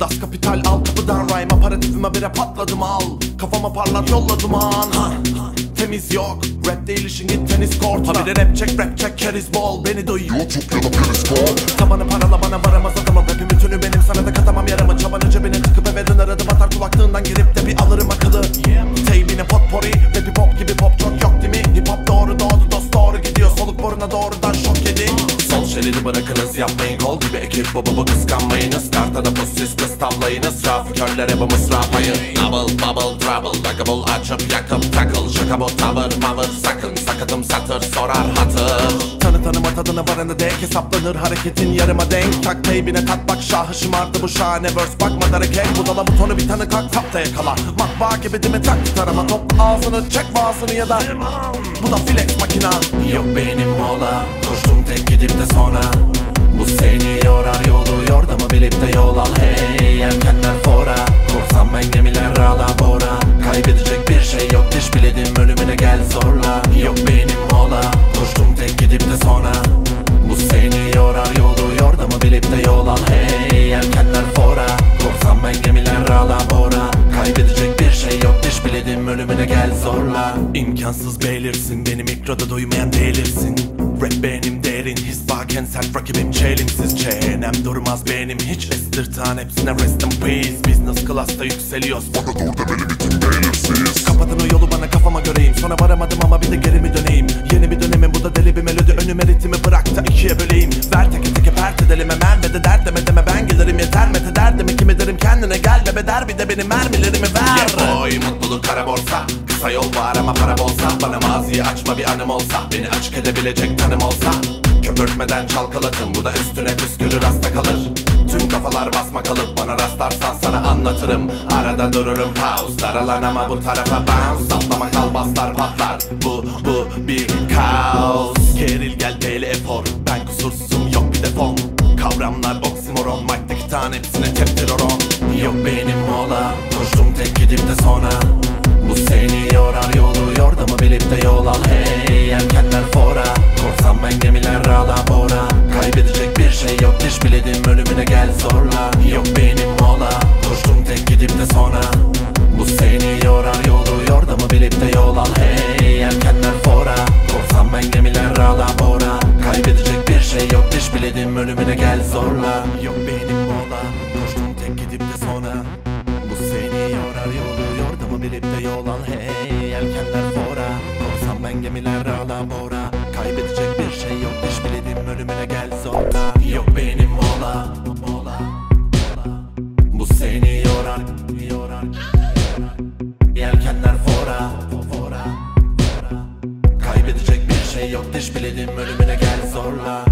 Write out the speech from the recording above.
Das kapital al kapıdan rhyme aparatifime bire patladım al. Kafama parlar yolladım an. Ha. Temiz yok Rap değil işin git tenis kortuna Habire rap çek rap çek keriz bol Beni duyuyor YouTube ya da periskop Tabanı parala bana varamaz adamım Rapim bütünü benim sana da katamam yaramı. Çabanı cebine tıkıp eve döner adım atar. Kulaklığından girip de bir alırım akıllı. Teybine potpourri Rapi pop gibi pop. Çok yok değil mi? Hip hop doğru doğdu dost doğru gidiyor. Soluk boruna doğrudan şok yedi Sol şeridi bırakınız yapmayın. Gol gibi ekip bu bu kıskanmayınız. Kartada pus siz kız tavlayınız. Trafikörlere bu mısrapayın Double bubble trouble Duckable açıp yakıp takıl Şaka bu tavır mavır. Sakın Sakatım satır sorar varana dek hesaplanır Hareketin yarıma denk. Tak teybine tat bak şahı şımardı bu şahane verse. Bakma dareket budala butonu bir tanı kalk tapta yakala. Matbaa gibi dime tak tutar ama top ağzını çek vaazını ya da Bu da flex makina. Yok benim mola Koştum tek gidip de sonra. Bu seni yorar yolu yordamı bilip de yol al. Hey yelkenler fora. Korsan ben gemiler rala bora. Kaybedecek bir şey yok diş biledim ölümüne gel zorla Kaybedecek bir şey yok. Diş biledim ölümüne gel zorla. İmkansız belirsin beni mikroda duymayan delirsin. Rap benim derin his baken sert rakibim çelimsiz. Çenem durmaz benim hiç estirtan hepsine rest in peace. Business class'ta yükseliyoruz. Bana dur demeli bütün belirsiz. Kapatın o yolu bana kafama göreyim. Sonra varamadım ama bir de geri mi döneyim? Yeni bir dönemin bu da deli bir melodi. Önüme ritmi bırak da ikiye böleyim. Ver teke teke pert edelim hemen Ve de dert deme. Deme ben gelirim yeter Mete derdimi kim ederim kendine gel Bebe der. Bir de benim mermilerimi borsa Kısa yol var ama para bolsa Bana maziyi açma bir anım olsa Beni açık edebilecek tanım olsa Köpürtmeden çalkalatın Bu da üstüne püskülür hasta kalır. Tüm kafalar basma kalıp Bana rastlarsan sana anlatırım. Arada dururum pause Daralan ama bu tarafa bounce. Atlama kal baslar patlar Bu bu bir kaos. Geril gel deli efor Ben kusursuzum yok bir defon. Kavramlar oksimoron Mike'daki tane hepsine teptir oron. Yok benim mola Koştum tek gidip de sonra de yol al Hey yelkenler fora. Korsan ben gemiler rala bora. Kaybedecek bir şey yok diş biledim ölümüne gel zorla. Yok benim mola Koştum tek gidip de sonra. Bu seni yorar yolu yordamı bilip de yol al Hey yelkenler fora. Korsan ben gemiler rala bora. Kaybedecek bir şey yok diş biledim ölümüne gel zorla. Yok benim mola Koştum tek gidip de sonra. Bu seni yorar yolu yordamı bilip de yol al Hey yelkenler fora ben gemiler rala bora. Kaybedecek bir şey yok diş biledim ölümüne gel zorla. Yok benim mola Mola Bu seni yorar Yorar. Yelkenler Fora Fora. Kaybedecek bir şey yok diş biledim ölümüne gel zorla